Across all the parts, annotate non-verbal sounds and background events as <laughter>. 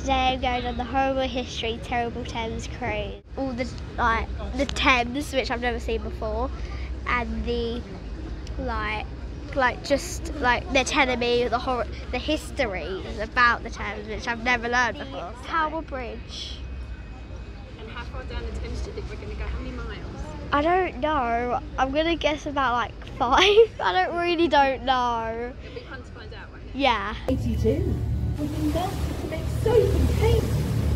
Today I'm going on the Horrible History Terrible Thames cruise. All the like the Thames, which I've never seen before, and the like like just like they're telling me the horror the histories about the Thames, which I've never learned before. Tower Bridge. And how far down the Thames do you think we're going to go? How many miles? I don't know. I'm gonna guess about like <laughs> five. I don't really don't know. It'll be fun to find out, won't it? Yeah. 82 was invented to make you can paint.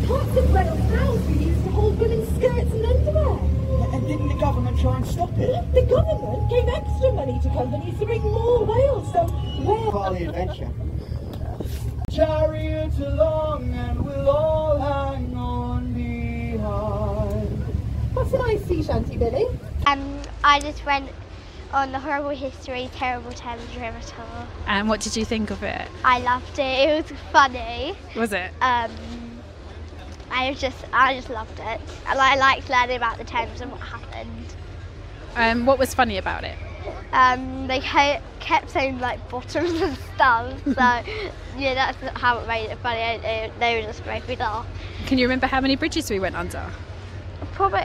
Parts of Reynolds House were used to hold women's skirts and underwear. And didn't the government try and stop it? The government gave extra money to companies to bring more whales, so where... Part of the adventure. Chariots along and we'll all hang on behind. What's a nice sea shanty, Billy? Um, I just went on the Horrible History Terrible Thames River tour. And what did you think of it? I loved it. It was funny. Was it? Um, I just, I just loved it. And I liked learning about the Thames and what happened. Um, what was funny about it? Um, they kept saying like bottoms and stuff. So <laughs> yeah, that's how it made it funny. They, they were just making me laugh. Can you remember how many bridges we went under? Probably,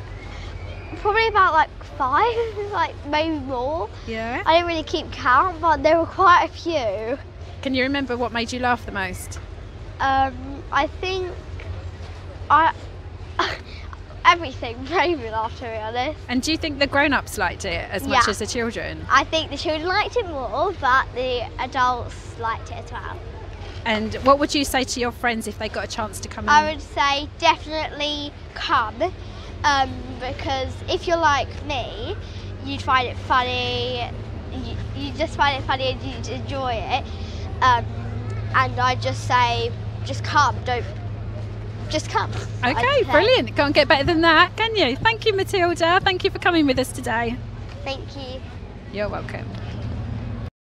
probably about like five, <laughs> like maybe more. Yeah. I didn't really keep count, but there were quite a few. Can you remember what made you laugh the most? Um, I think I <laughs> everything made me laugh to be honest. And do you think the grown-ups liked it as much as the children? I think the children liked it more, but the adults liked it as well. And what would you say to your friends if they got a chance to come in? I would say definitely come um, because if you're like me, you'd find it funny. You, you just find it funny and you'd enjoy it. Um, and I just say, just come. Don't just come. Okay, brilliant. Can't get better than that, can you? Thank you, Matilda. Thank you for coming with us today. Thank you. You're welcome.